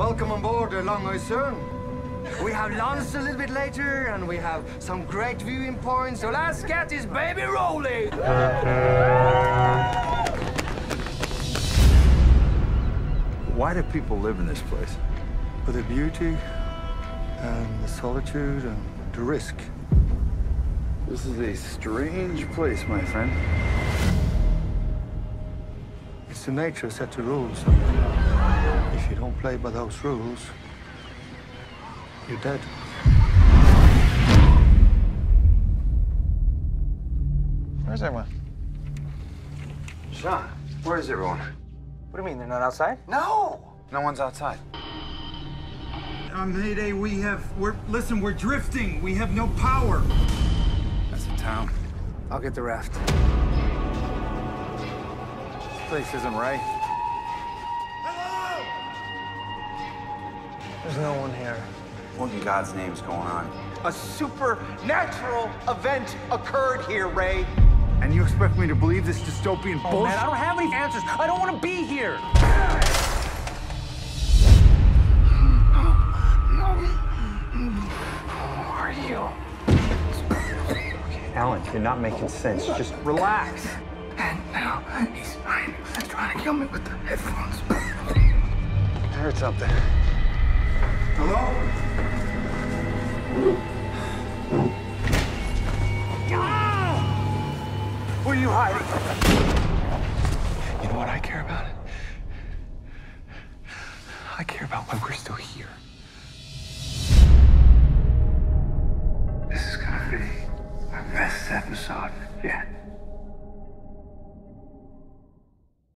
Welcome on board the Long Cern. We have lunch a little bit later, and we have some great viewing points. So let's get this baby rolling. Why do people live in this place? For the beauty, and the solitude, and the risk. This is a strange place, my friend. It's the nature set the rules. And if you don't play by those rules, you're dead. Where's everyone? Sean, where is everyone? What do you mean, they're not outside? No! No one's outside. On Mayday, we have. We're. Listen, we're drifting. We have no power. That's a town. I'll get the raft. This place isn't right. There's no one here. What in God's name is going on? A supernatural event occurred here, Ray. And you expect me to believe this dystopian Oh, bullshit? man, I don't have any answers. I don't want to be here. Who are you? Alan, you're not making sense. Just relax. And now he's trying, trying to kill me with the headphones. I heard something. Hello? Who are you hiding? You know what I care about? I care about why we're still here. This is gonna be our best episode yet.